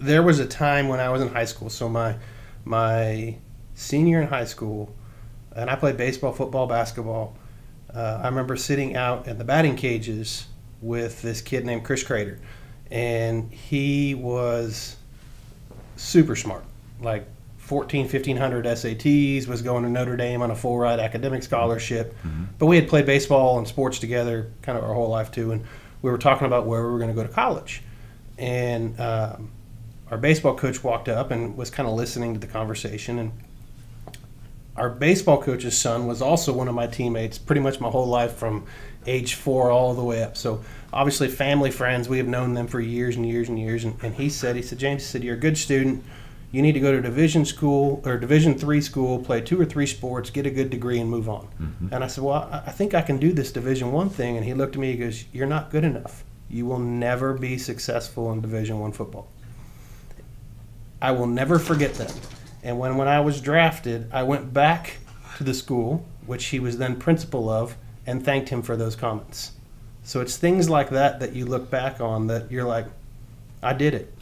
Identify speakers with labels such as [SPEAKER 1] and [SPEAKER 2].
[SPEAKER 1] there was a time when I was in high school. So my my senior in high school, and I played baseball, football, basketball. Uh, I remember sitting out in the batting cages with this kid named Chris Crater, and he was super smart, like 14, 1500 SATs, was going to Notre Dame on a full ride academic scholarship. Mm-hmm. But we had played baseball and sports together kind of our whole life too, and we were talking about where we were going to go to college. And um, our baseball coach walked up and was kind of listening to the conversation. And our baseball coach's son was also one of my teammates pretty much my whole life from age four all the way up. So obviously family friends, we have known them for years and years and years. And, and he said, he said, James, he said, you're a good student. You need to go to division school or division three school, play two or three sports, get a good degree, and move on. Mm-hmm. And I said, well, I think I can do this division one thing. And he looked at me, he goes, you're not good enough. You will never be successful in division one football. I will never forget them. And when, when I was drafted, I went back to the school, which he was then principal of, and thanked him for those comments. So it's things like that that you look back on that you're like, I did it.